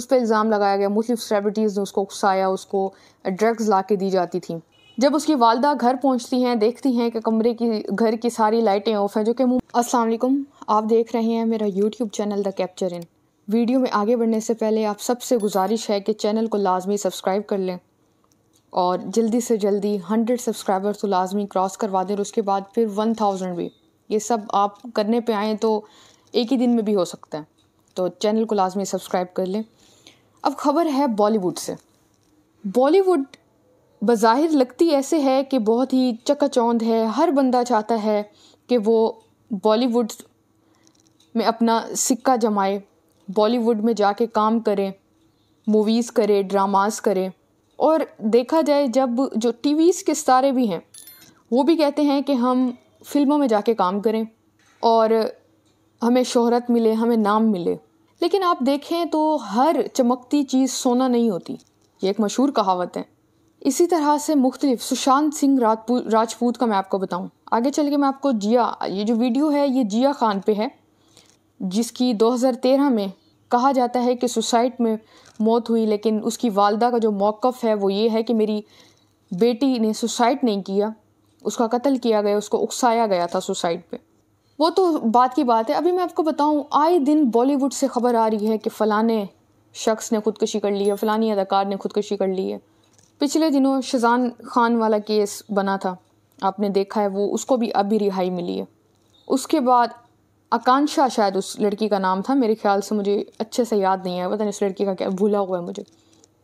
उस पर इल्ज़ाम लगाया गया। मुख्तु सेलिब्रिटीज़ ने उसको उकसाया, उसको ड्रग्स ला के दी जाती थी। जब उसकी वालदा घर पहुँचती हैं, देखती हैं कि कमरे की, घर की सारी लाइटें ऑफ़ हैं, जो कि अस्सलाम वालेकुम, आप देख रहे हैं मेरा YouTube channel the capture in video में आगे बढ़ने से पहले आप सबसे गुजारिश है कि चैनल को लाजमी सब्सक्राइब कर लें। और जल्दी से जल्दी हंड्रेड सब्सक्राइबर तो लाजमी क्रॉस करवा दें और उसके बाद फिर वन थाउज़ेंड भी। ये सब आप करने पे आएँ तो एक ही दिन में भी हो सकता है। तो चैनल को लाजमी सब्सक्राइब कर लें। अब खबर है बॉलीवुड से। बॉलीवुड बज़ाहिर लगती ऐसे है कि बहुत ही चकाचौंध है। हर बंदा चाहता है कि वो बॉलीवुड में अपना सिक्का जमाए, बॉलीवुड में जाके काम करें मूवीज़ करे ड्रामास करें। और देखा जाए, जब जो टीवीज़ के सितारे भी हैं, वो भी कहते हैं कि हम फ़िल्मों में जाके काम करें। और हमें शोहरत मिले, हमें नाम मिले। लेकिन आप देखें तो हर चमकती चीज़ सोना नहीं होती। ये एक मशहूर कहावत है। इसी तरह से मुख्तलिफ़ सुशांत सिंह राजपूत का मैं आपको बताऊँ। आगे चल के मैं आपको जिया, ये जो वीडियो है, ये जिया खान पे है, जिसकी 2013 में कहा जाता है कि सुसाइड में मौत हुई, लेकिन उसकी वालदा का जो मौक़ है, वो ये है कि मेरी बेटी ने सुसाइड नहीं किया, उसका कत्ल किया गया, उसको उकसाया गया था सुसाइड पे। वो तो बात की बात है। अभी मैं आपको बताऊँ, आए दिन बॉलीवुड से खबर आ रही है कि फ़लाने शख्स ने खुदकशी कर ली है, फ़लानी अदाकार ने खुदकशी कर ली है। पिछले दिनों शजान खान वाला केस बना था। आपने देखा है, वो उसको भी अभी रिहाई मिली है। उसके बाद आकांक्षा शायद उस लड़की का नाम था, मेरे ख्याल से मुझे अच्छे से याद नहीं है, पता नहीं उस लड़की का क्या भूला हुआ है मुझे।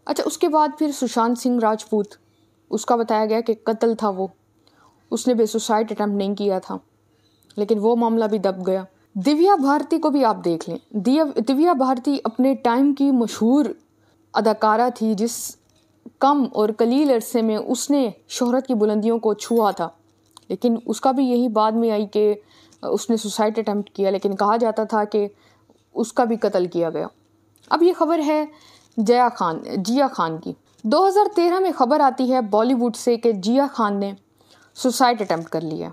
अच्छा उसके बाद फिर सुशांत सिंह राजपूत, उसका बताया गया कि कत्ल था वो। उसने भी सुसाइड अटैम्प्ट नहीं किया था। लेकिन वो मामला भी दब गया। दिव्या भारती को भी आप देख लें। दिव्या भारती अपने टाइम की मशहूर अदाकारा थी, जिस कम और कलील अरसे में उसने शोहरत की बुलंदियों को छुआ था। लेकिन उसका भी यही बाद में आई कि उसने सुसाइड अटैम्प्ट किया, लेकिन कहा जाता था कि उसका भी कत्ल किया गया। अब ये खबर है जया खान, जिया खान की। 2013 में खबर आती है बॉलीवुड से कि जिया खान ने सुसाइड अटैम्प्ट कर लिया।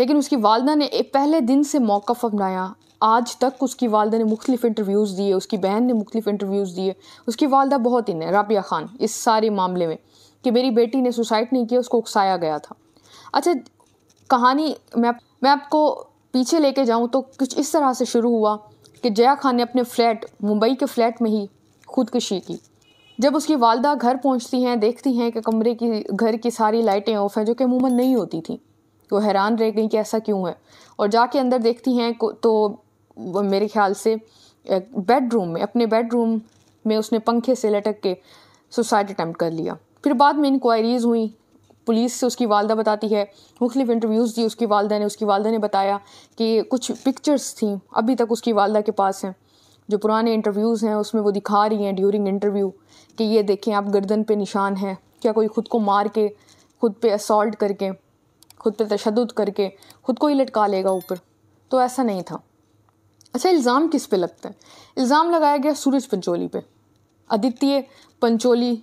लेकिन उसकी वालदा ने पहले दिन से मौका अपनाया आज तक उसकी वालदा ने मुख्तलिफ़ इंटरव्यूज़ दिए, उसकी बहन ने मुख्तलिफ़ इंटरव्यूज़ दिए। उसकी वालदा बहुत इन है, राबिया खान, इस सारे मामले में कि मेरी बेटी ने सुसाइड नहीं किया, उसको उकसाया गया था। अच्छा कहानी मैं मैं आपको पीछे लेके जाऊँ तो कुछ इस तरह से शुरू हुआ कि जया खान ने अपने फ्लैट, मुंबई के फ्लैट में ही खुदकशी की। जब उसकी वालदा घर पहुँचती हैं, देखती हैं कि कमरे की, घर की सारी लाइटें ऑफ़ हैं, जो कि अमूमन नहीं होती थी तो हैरान रह गई कि ऐसा क्यों है? और जाके अंदर देखती हैं तो मेरे ख्याल से बेडरूम में, अपने बेडरूम में उसने पंखे से लटक के सुसाइड अटैम्प्ट कर लिया। फिर बाद में इंक्वायरीज़ हुई। पुलिस से उसकी वालदा बताती है। मुख्तलिफ़ इंटरव्यूज़ दी उसकी वालदा ने। उसकी वालदा ने बताया कि कुछ पिक्चर्स थी। अभी तक उसकी वालदा के पास हैं। जो पुराने इंटरव्यूज़ हैं, उसमें वो दिखा रही हैं ड्यूरिंग इंटरव्यू कि ये देखें, आप गर्दन पे निशान है। क्या कोई ख़ुद को मार के, खुद पे असॉल्ट करके खुद पे तशद करके, खुद को ही लटका लेगा ऊपर। तो ऐसा नहीं था। अच्छा इल्ज़ाम किस पे लगता है? इल्ज़ाम लगाया गया सूरज पंचोली पे। आदित्य पंचोली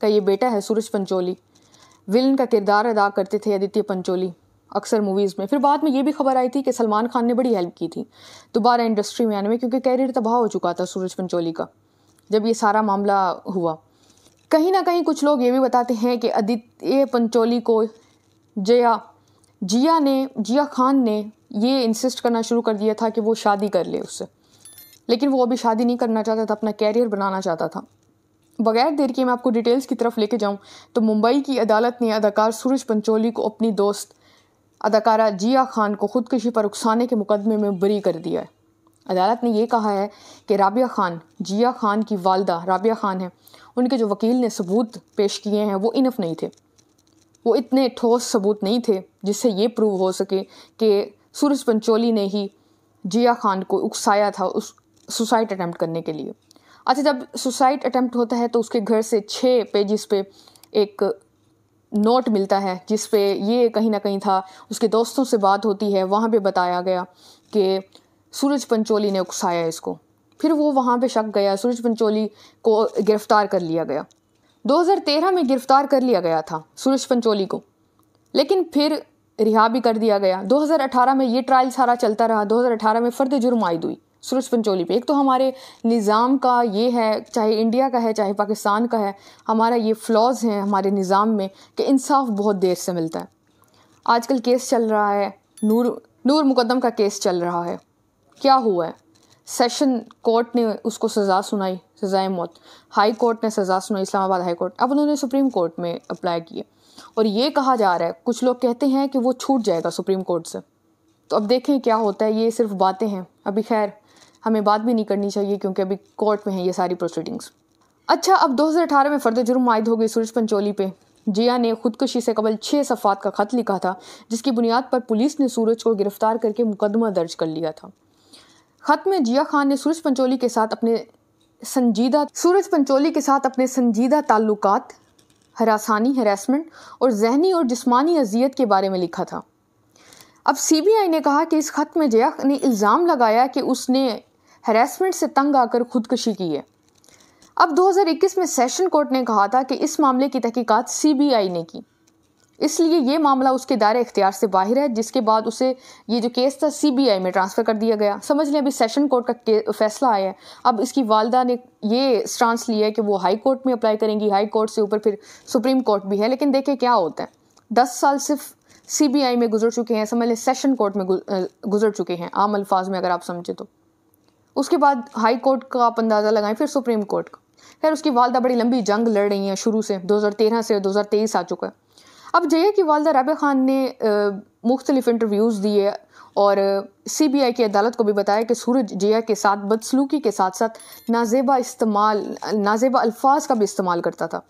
का ये बेटा है सूरज पंचोली। विलन का किरदार अदा करते थे आदित्य पंचोली, अक्सर मूवीज़ में। फिर बाद में ये भी खबर आई थी कि सलमान खान ने बड़ी हेल्प की थी। दोबारा इंडस्ट्री में आने में, क्योंकि कैरियर तबाह हो चुका था सूरज पंचोली का, जब ये सारा मामला हुआ। कहीं ना कहीं कुछ लोग ये भी बताते हैं कि आदित्य पंचोली को जया जिया ने, जिया खान ने ये इंसिस्ट करना शुरू कर दिया था कि वो शादी कर ले उससे। लेकिन वो अभी शादी नहीं करना चाहता था, अपना कैरियर बनाना चाहता था। बगैर देर के मैं आपको डिटेल्स की तरफ़ लेके जाऊँ तो मुंबई की अदालत ने अदाकार सूरज पंचोली को अपनी दोस्त, अदाकारा जिया खान को खुदकशी पर उकसाने के मुकदमे में बरी कर दिया है। अदालत ने यह कहा है कि राबिया खान, जिया खान की वालदा, राबिया खान है। उनके जो वकील ने सबूत पेश किए हैं, वो इनफ नहीं थे। वो इतने ठोस सबूत नहीं थे जिससे ये प्रूव हो सके कि सूरज पंचोली ने ही जिया खान को उकसाया था उस सुसाइड अटैम्प्ट करने के लिए। अच्छा जब सुसाइड अटैम्प्ट होता है तो उसके घर से छः पेजिस पे एक नोट मिलता है जिस पे ये कहीं ना कहीं था, उसके दोस्तों से बात होती है, वहाँ पे बताया गया कि सूरज पंचोली ने उकसाया इसको। फिर वो वहाँ पे शक गया, सूरज पंचोली को गिरफ़्तार कर लिया गया। 2013 में गिरफ़्तार कर लिया गया था सूरज पंचोली को, लेकिन फिर रिहा भी कर दिया गया। 2018 में ये ट्रायल सारा चलता रहा। 2018 में फ़र्द जुर्म आयद हुई सूरज पंचोली पे एक तो हमारे निज़ाम का ये है, चाहे इंडिया का है, चाहे पाकिस्तान का है, हमारा ये फ्लॉज हैं हमारे निज़ाम में कि इंसाफ बहुत देर से मिलता है। आजकल केस चल रहा है, नूर नूर मुकदम का केस चल रहा है। क्या हुआ है? सेशन कोर्ट ने उसको सज़ा सुनाई, सज़ाए मौत। हाई कोर्ट ने सज़ा सुनाई, इस्लामाबाद हाई कोर्ट। अब उन्होंने सुप्रीम कोर्ट में अप्लाई किए और ये कहा जा रहा है, कुछ लोग कहते हैं कि वो छूट जाएगा सुप्रीम कोर्ट से। तो अब देखें क्या होता है, ये सिर्फ़ बातें हैं। अभी खैर, हमें बात भी नहीं करनी चाहिए क्योंकि अभी कोर्ट में है ये सारी प्रोसीडिंग्स अच्छा अब 2018 में फर्द जुर्म आयद हो गई सूरज पंचोली पे। जिया ने खुदकुशी से कबल छः सफ़ात का ख़त लिखा था, जिसकी बुनियाद पर पुलिस ने सूरज को गिरफ़्तार करके मुकदमा दर्ज कर लिया था। ख़त में जिया खान ने सूरज पंचोली के साथ अपने संजीदा, सूरज पंचोली के साथ अपने संजीदा ताल्लुकात, हरासानी हरासमेंट और जहनी और जिस्मानी अजियत के बारे में लिखा था। अब सीबीआई ने कहा कि इस खत में जया ने इल्ज़ाम लगाया कि उसने हरासमेंट से तंग आकर खुदकशी की है। अब 2021 में सेशन कोर्ट ने कहा था कि इस मामले की तहकीकात सीबीआई ने की। इसलिए ये मामला उसके दायरे इख्तियार से बाहर है, जिसके बाद उसे ये जो केस था सीबीआई में ट्रांसफ़र कर दिया गया। समझ लें, अभी सेशन कोर्ट का फैसला आया है। अब इसकी वालदा ने ये स्टांस लिया है कि वो हाई कोर्ट में अप्लाई करेंगी हाई कोर्ट से ऊपर फिर सुप्रीम कोर्ट भी है, लेकिन देखें क्या होता है। दस साल सिर्फ़ सीबीआई में गुजर चुके हैं, समझ लें सेशन कोर्ट में गुजर चुके हैं, आम अल्फाज में अगर आप समझें तो। उसके बाद हाई कोर्ट का आप अंदाज़ा लगाएँ, फिर सुप्रीम कोर्ट का। खैर, उसकी वालदा बड़ी लंबी जंग लड़ रही हैं, शुरू से 2013 से 2023 आ चुका है। अब जया की वालदा राबे खान ने मुख्तलिफ़ इंटरव्यूज़ दिए और सी बी आई की अदालत को भी बताया कि सूरज जिया के साथ, बदसलूकी के साथ साथ नाजेबा इस्तेमाल, नाजेबा अल्फाज का भी इस्तेमाल करता था।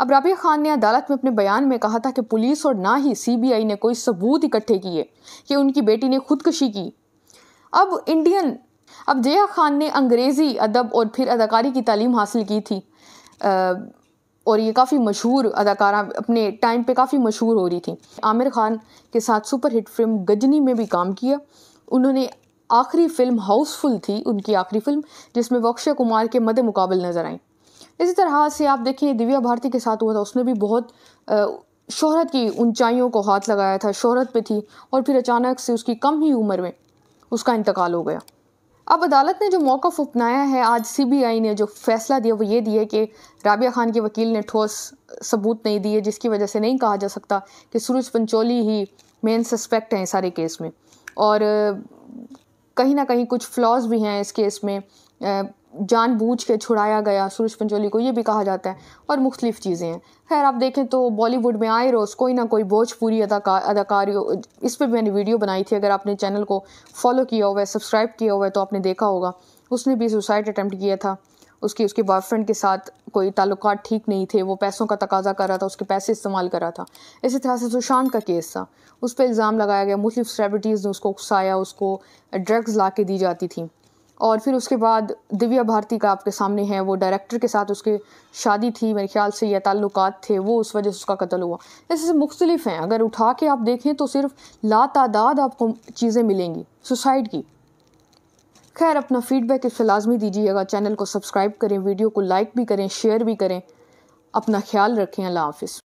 अब राबिया खान ने अदालत में अपने बयान में कहा था कि पुलिस और ना ही सी बी आई ने कोई सबूत इकट्ठे किए कि उनकी बेटी ने खुदकशी की। अब इंडियन, अब जया खान ने अंग्रेज़ी अदब और फिर अदाकारी की तालीम हासिल की थी। और ये काफ़ी मशहूर अदाकारा अपने टाइम पे काफ़ी मशहूर हो रही थी। आमिर खान के साथ सुपर हिट फ़िल्म गजनी में भी काम किया। उन्होंने आखिरी फ़िल्म हाउसफुल थी, उनकी आखिरी फ़िल्म जिसमें वो अक्षय कुमार के मद मुकाबल नज़र आई। इसी तरह से आप देखें दिव्या भारती के साथ हुआ था, उसने भी बहुत शोहरत की ऊंचाइयों को हाथ लगाया था, शोहरत पे थी और फिर अचानक से उसकी कम ही उम्र में उसका इंतकाल हो गया। अब अदालत ने जो मौक़ अपनाया है, आज सीबीआई ने जो फैसला दिया, वो ये दिया कि राबिया खान के वकील ने ठोस सबूत नहीं दिए, जिसकी वजह से नहीं कहा जा सकता कि सूरज पंचोली ही मेन सस्पेक्ट हैं सारे केस में। और कहीं ना कहीं कुछ फ्लॉज भी हैं इस केस में जानबूझ के छुड़ाया गया सूरज पंचोली को, ये भी कहा जाता है, और मुख्तलिफ़ चीज़ें हैं। खैर, आप देखें तो बॉलीवुड में आए रोज़, कोई ना कोई भोजपुरी अदाकार अदाकारी, इस पर मैंने वीडियो बनाई थी, अगर आपने चैनल को फॉलो किया हुआ है, सब्सक्राइब किया हुआ है तो आपने देखा होगा, उसने भी सुसाइड अटैम्प्ट किया था, उसकी, उसके बॉयफ्रेंड के साथ कोई ताल्लुक ठीक नहीं थे, वो पैसों का तकाजा कर रहा था, उसके पैसे इस्तेमाल कर रहा था। इसी तरह से सुशांत का केस था, उस पर इल्ज़ाम लगाया गया, मुख्तलिफ़ सेलिब्रिटीज़ ने उसको उकसाया, उसको ड्रग्स ला के दी जाती थी। और फिर उसके बाद दिव्या भारती का आपके सामने है, वो डायरेक्टर के साथ उसके शादी थी, मेरे ख्याल से या ताल्लुकात थे, वो उस वजह से उसका कत्ल हुआ। ऐसे मुख्तलिफ़ हैं, अगर उठा के आप देखें तो सिर्फ़ ला लातादाद आपको चीज़ें मिलेंगी, सुसाइड की। खैर, अपना फीडबैक इस लाजमी दीजिएगा चैनल को सब्सक्राइब करें वीडियो को लाइक भी करें शेयर भी करें, अपना ख्याल रखें, अल्लाह हाफिज़।